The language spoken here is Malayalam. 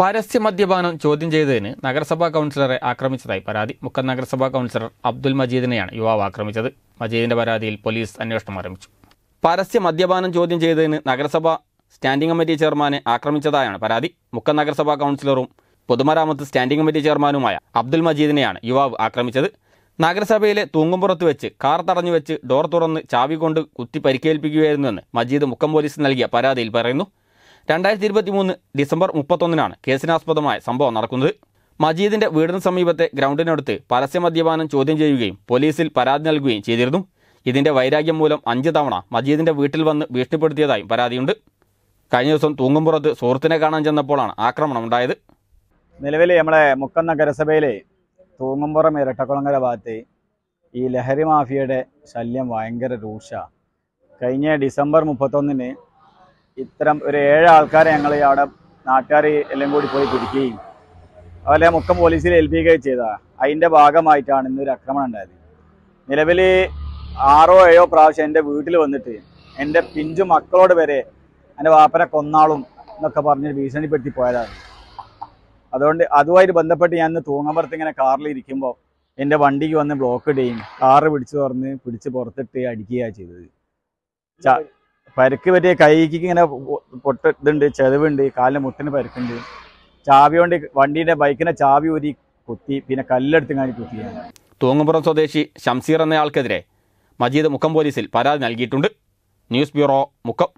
പരസ്യ മദ്യപാനം ചോദ്യം ചെയ്തതിന് നഗരസഭാ കൗൺസിലറെ ആക്രമിച്ചതായി പരാതി. മുക്കം നഗരസഭാ കൗൺസിലർ അബ്ദുൽ മജീദിനെയാണ് യുവാവ് ആക്രമിച്ചത്. മജീദിന്റെ പരാതിയിൽ പോലീസ് അന്വേഷണം ആരംഭിച്ചു. പരസ്യ മദ്യപാനം ചോദ്യം ചെയ്തതിന് നഗരസഭ സ്റ്റാൻഡിംഗ് കമ്മിറ്റി ചെയർമാനെ ആക്രമിച്ചതായാണ് പരാതി. മുക്കം നഗരസഭാ കൗൺസിലറും പൊതുമരാമത്ത് സ്റ്റാൻഡിംഗ് കമ്മിറ്റി ചെയർമാനുമായ അബ്ദുൽ മജീദിനെയാണ് യുവാവ് ആക്രമിച്ചത്. നഗരസഭയിലെ തൂങ്ങുംപുറത്ത് വെച്ച് കാർ തടഞ്ഞു വെച്ച് ഡോർ തുറന്ന് ചാവി കൊണ്ട് കുത്തി പരിക്കേൽപ്പിക്കുകയായിരുന്നുവെന്ന് മജീദ് മുക്കം പോലീസ് നൽകിയ പരാതിയിൽ പറയുന്നു. രണ്ടായിരത്തി ഇരുപത്തി മൂന്ന് ഡിസംബർ മുപ്പത്തൊന്നിനാണ് കേസിനാസ്പദമായ സംഭവം നടക്കുന്നത്. മജീദിന്റെ വീടിന് സമീപത്തെ ഗ്രൗണ്ടിനടുത്ത് പരസ്യ മദ്യപാനം ചോദ്യം ചെയ്യുകയും പോലീസിൽ പരാതി നൽകുകയും ചെയ്തിരുന്നു. ഇതിന്റെ വൈരാഗ്യം മൂലം അഞ്ച് തവണ മജീദിന്റെ വീട്ടിൽ വന്ന് ഭീഷണിപ്പെടുത്തിയതായും പരാതിയുണ്ട്. കഴിഞ്ഞ ദിവസം തൂങ്ങുംപുറത്ത് സുഹൃത്തിനെ കാണാൻ ചെന്നപ്പോഴാണ് ആക്രമണം ഉണ്ടായത് നിലവിൽ നമ്മളെ മുക്കം നഗരസഭയിലെ തൂങ്ങുംപുറം ഇരട്ടക്കുളങ്ങര ഭാഗത്ത് ഈ ലഹരി മാഫിയയുടെ ശല്യം ഭയങ്കര രൂക്ഷ. കഴിഞ്ഞ ഡിസംബർ മുപ്പത്തൊന്നിന് ഇത്തരം ഒരു ഏഴ് ആൾക്കാരെ ഞങ്ങൾ അവിടെ നാട്ടുകാർ എല്ലാം കൂടി പോയി പിടിക്കുകയും അതുപോലെ മുക്കം പോലീസിൽ ഏൽപ്പിക്കുകയും ചെയ്ത. അതിന്റെ ഭാഗമായിട്ടാണ് ഇന്നൊരു ആക്രമണം ഉണ്ടായത്. നിലവിൽ ആറോ ഏഴോ പ്രാവശ്യം എന്റെ വീട്ടിൽ വന്നിട്ട് എന്റെ പിഞ്ചു മക്കളോട് വരെ എന്റെ വാപ്പനെ കൊന്നാളും എന്നൊക്കെ പറഞ്ഞ് ഭീഷണിപ്പെടുത്തി പോയതാണ്. അതുകൊണ്ട് അതുമായിട്ട് ബന്ധപ്പെട്ട് ഞാൻ ഇന്ന് തൂങ്ങമ്പുറത്ത് ഇങ്ങനെ കാറിൽ ഇരിക്കുമ്പോൾ എന്റെ വണ്ടിക്ക് വന്ന് ബ്ലോക്ക് ഇടുകയും കാറ് പിടിച്ചു തുറന്ന് പിടിച്ച് പുറത്തിട്ട് അടിക്കുകയാണ് ചെയ്തത്. പരിക്ക് പറ്റിയ കൈക്ക് ഇങ്ങനെ പൊട്ട ഇതുണ്ട് ചെതവുണ്ട് കാലിന് മുട്ടിന് പരിക്കുണ്ട്. ചാവി കൊണ്ട് വണ്ടീന്റെ ബൈക്കിനെ ചാവി ഊരി കുത്തി പിന്നെ കല്ലെടുത്ത് കാണി കുത്തിയാണ് തൂങ്ങപ്പുറം സ്വദേശി ഷംസീർ എന്നയാൾക്കെതിരെ മജീദ് മുക്കം പോലീസിൽ പരാതി നൽകിയിട്ടുണ്ട്. News bureau Mukkam.